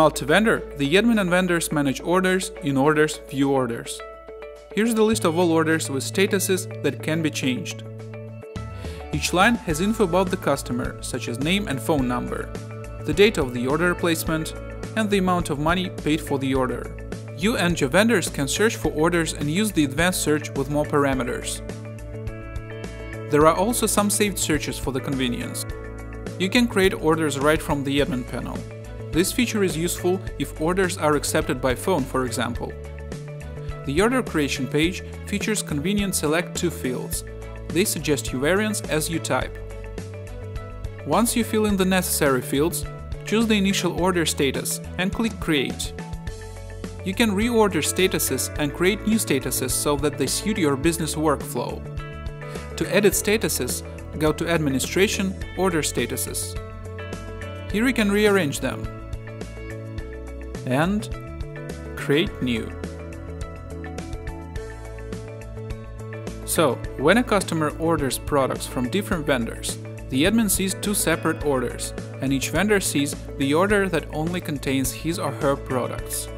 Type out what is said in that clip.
multi-vendor, the admin and vendors manage orders in Orders View Orders. Here's the list of all orders with statuses that can be changed. Each line has info about the customer, such as name and phone number, the date of the order placement, and the amount of money paid for the order. You and your vendors can search for orders and use the advanced search with more parameters. There are also some saved searches for the convenience. You can create orders right from the admin panel. This feature is useful if orders are accepted by phone, for example. The order creation page features convenient select two fields. They suggest you variants as you type. Once you fill in the necessary fields, choose the initial order status and click Create. You can reorder statuses and create new statuses so that they suit your business workflow. To edit statuses, go to Administration, Order Statuses. Here you can rearrange them. And create new. So, when a customer orders products from different vendors, the admin sees two separate orders, and each vendor sees the order that only contains his or her products.